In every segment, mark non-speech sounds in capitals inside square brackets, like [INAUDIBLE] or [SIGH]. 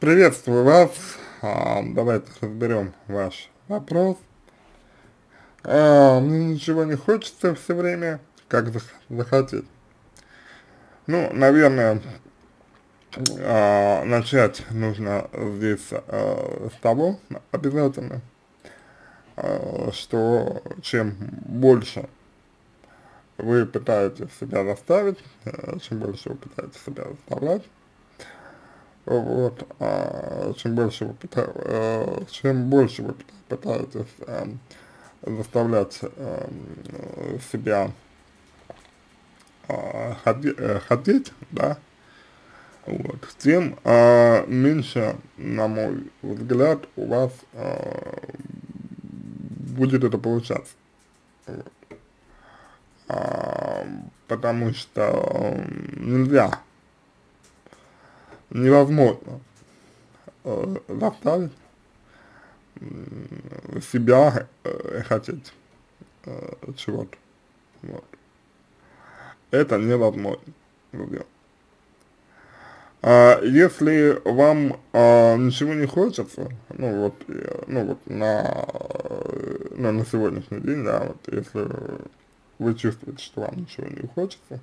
Приветствую вас. А, давайте разберем ваш вопрос. А, мне ничего не хочется все время, как зах захотеть. Ну, наверное, а, начать нужно здесь а, с того обязательно, а, что чем больше вы пытаетесь себя заставить, а, чем больше вы пытаетесь себя заставлять, вот, а, чем больше вы пыта, а, чем больше вы пытаетесь а, заставлять а, себя а, ходи, хотеть, да, вот, тем а, меньше, на мой взгляд, у вас а, будет это получаться. Вот. А, потому что нельзя невозможно э, заставить э, себя э, хотеть э, чего-то. Вот. Это невозможно сделать. А если вам а, ничего не хочется, ну вот, э, ну вот на, ну, на сегодняшний день, да, вот если вы чувствуете, что вам ничего не хочется,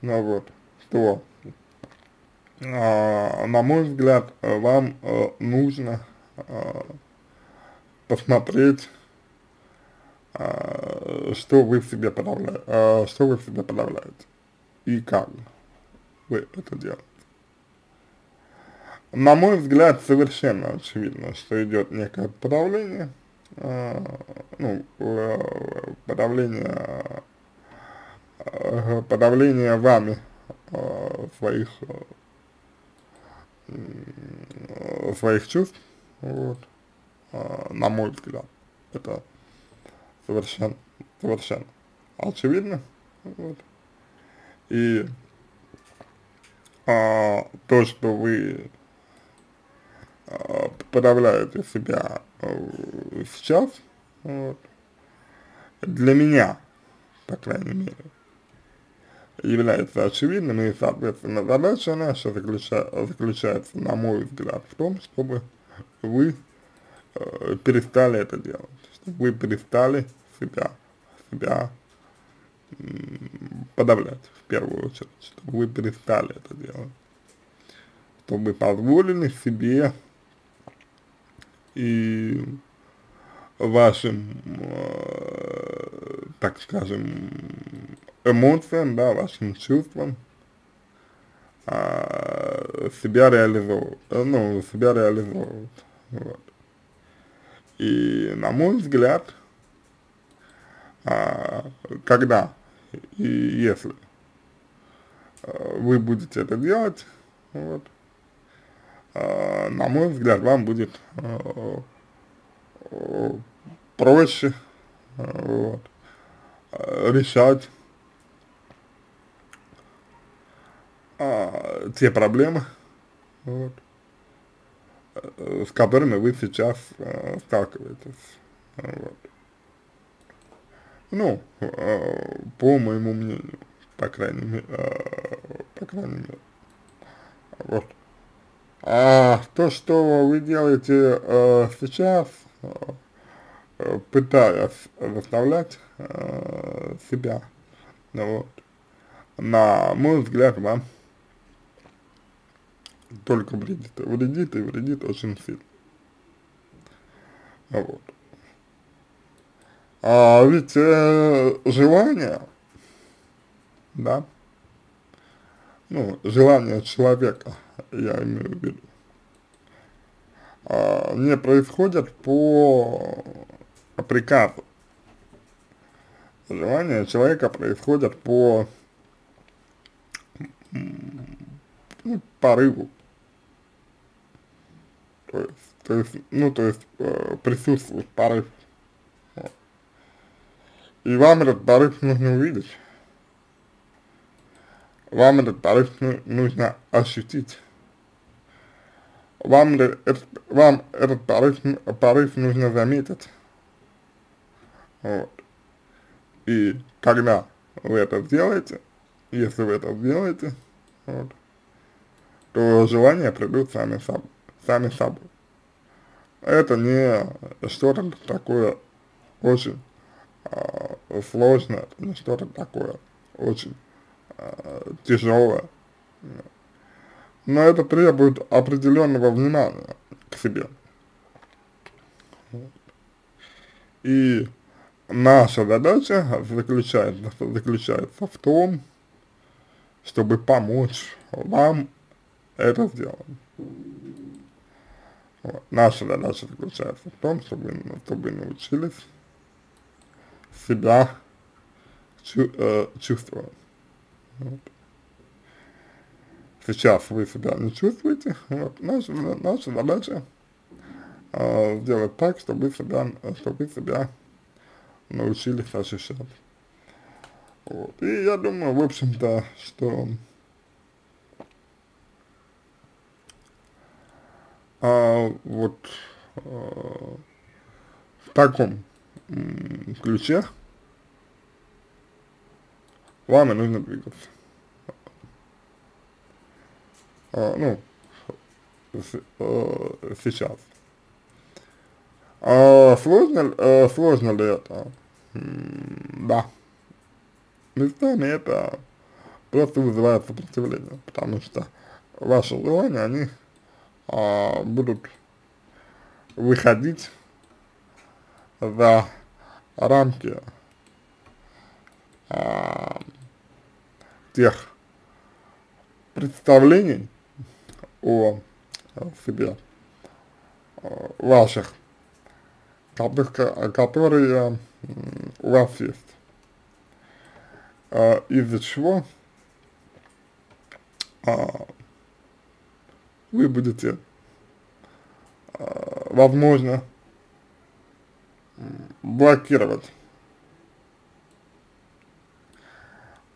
ну вот, то на мой взгляд, вам э, нужно а, посмотреть, а, что вы в себе подавляете, что вы в себе подавляете и как вы это делаете. На мой взгляд, совершенно очевидно, что идет некое подавление, ну, подавление, подавление вами своих своих чувств, вот, а, на мой взгляд, это совершенно, совершенно очевидно, вот, и а, то, что вы а, подавляете себя а, сейчас, вот, для меня, по крайней мере, является очевидным, и, соответственно, задача наша заключа, заключается, на мой взгляд, в том, чтобы вы э, перестали это делать, чтобы вы перестали себя, себя подавлять, в первую очередь, чтобы вы перестали это делать, чтобы вы позволили себе и вашим, э, так скажем, эмоциям, да, вашим чувствам, а, себя реализовывать, ну, себя реализовывать, вот. И, на мой взгляд, а, когда и если а, вы будете это делать, вот, а, на мой взгляд, вам будет а, проще вот, решать а, те проблемы, вот, с которыми вы сейчас а, сталкиваетесь. Вот. Ну, а, по моему мнению, по крайней мере, а, по крайней мере. Вот. А то, что вы делаете а, сейчас, а, пытаясь заставлять а, себя, ну, вот, на мой взгляд, вам только вредит, вредит и вредит очень сильно. Вот. А ведь э, желание, да, ну, желание человека, я имею в виду, э, не происходит по приказу. Желание человека происходит по ну, порыву, то есть, то есть ну, то есть, э, присутствует порыв. Вот. И вам этот порыв нужно увидеть. Вам этот порыв ну, нужно ощутить. Вам, этот, вам этот порыв, порыв нужно заметить. Вот. И когда вы это сделаете, если вы это сделаете, вот, то желания придут сами, соб, сами собой. Это не что-то такое очень э, сложное, это не что-то такое очень э, тяжелое. Но это требует определенного внимания к себе. И наша задача заключается, заключается в том, чтобы помочь вам это сделать. Вот. Наша задача заключается в том, чтобы, чтобы научились себя чу э, чувствовать. Вот. Сейчас вы себя не чувствуете, вот. наша, наша задача э, сделать так, чтобы себя, чтобы себя научились ощущать. Вот. И я думаю, в общем-то, что а, вот а, в таком ключе вам и нужно двигаться. А, ну, а, сейчас. А, сложно, а, сложно ли это? Да местами это просто вызывает сопротивление, потому что ваши желания, они а, будут выходить за рамки а, тех представлений о себе а, ваших, которые у вас есть. А, из-за чего а, вы будете, а, возможно, блокировать.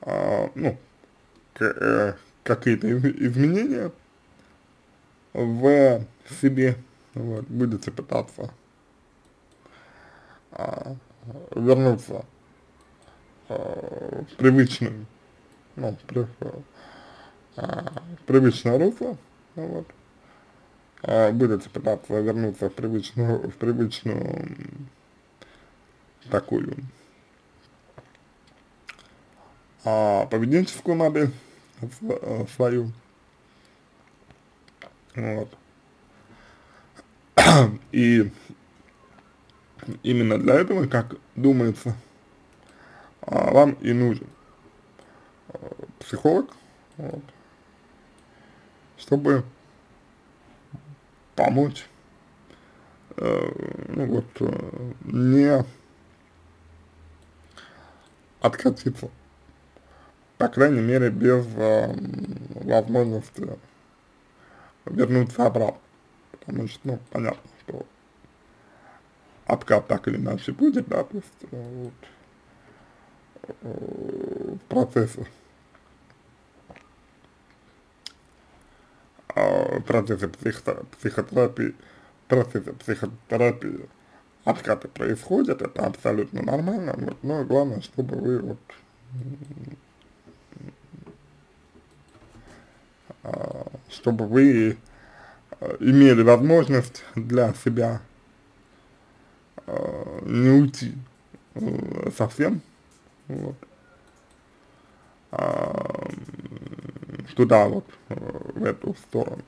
А, ну, э, какие-то изменения в себе, вот, будете пытаться а, вернуться э, привычным, ну, при, э, привычное русло, вот, э, будете пытаться вернуться в привычную, в привычную такую. Э, поведенческую модель э, свою, вот, [CLEARS THROAT] и именно для этого, как думается, а, вам и нужен а, психолог, вот, чтобы помочь, э, ну вот, э, не откатиться, по крайней мере, без э, возможности вернуться обратно, потому что, ну, понятно, что откат так или иначе будет, да, то есть, вот, процесса, процесса психотерапии, процесса психотерапии откаты происходят, это абсолютно нормально, вот, но главное, чтобы вы вот а, чтобы вы имели возможность для себя а, не уйти э, совсем вот, а, туда вот, в эту сторону,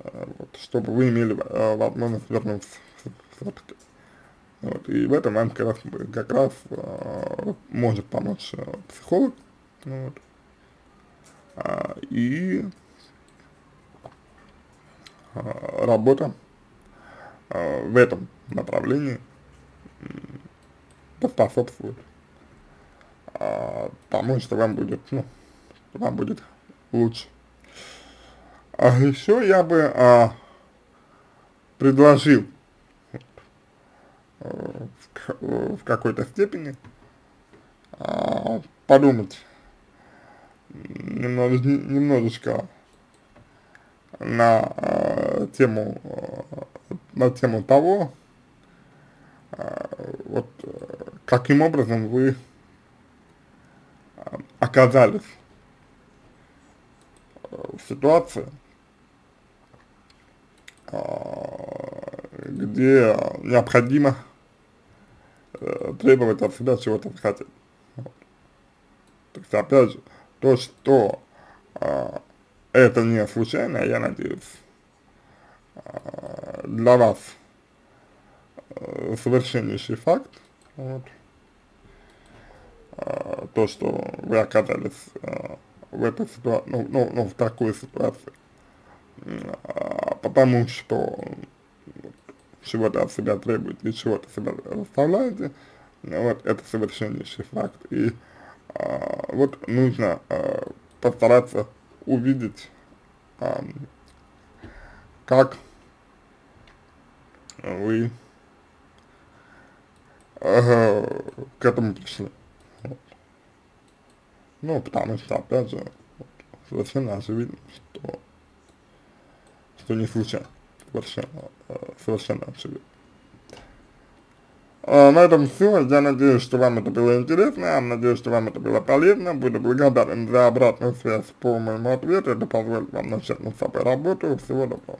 а, вот, чтобы вы имели а, возможность вернуться. Вот, и в этом вам как раз, как раз может помочь психолог, вот, а, и работа в этом направлении поспособствует а, тому, что вам будет, ну, вам будет лучше. А еще я бы а, предложил а, в, в какой-то степени а, подумать немного, немножечко на а, тему а, на тему того, а, вот каким образом вы оказались ситуации, а, где необходимо э, требовать от себя чего-то хотеть. То есть, опять же, то, что а, это не случайно, я надеюсь, а, для вас а, совершеннейший факт, вот, а, то, что вы оказались а, в этой ситуации, ну, ну, ну, в такой ситуации, э, потому что чего-то от себя требуете и чего-то себя заставляете, вот это совершеннейший факт. И а, вот нужно а, постараться увидеть, а, как вы а, к этому пришли. Ну, потому что, опять же, совершенно очевидно, что, что не случайно совершенно, э, совершенно очевидно. А, на этом все. Я надеюсь, что вам это было интересно. Я надеюсь, что вам это было полезно. Буду благодарен за обратную связь по моему ответу. Это позволит вам начать над собой работу. Всего доброго.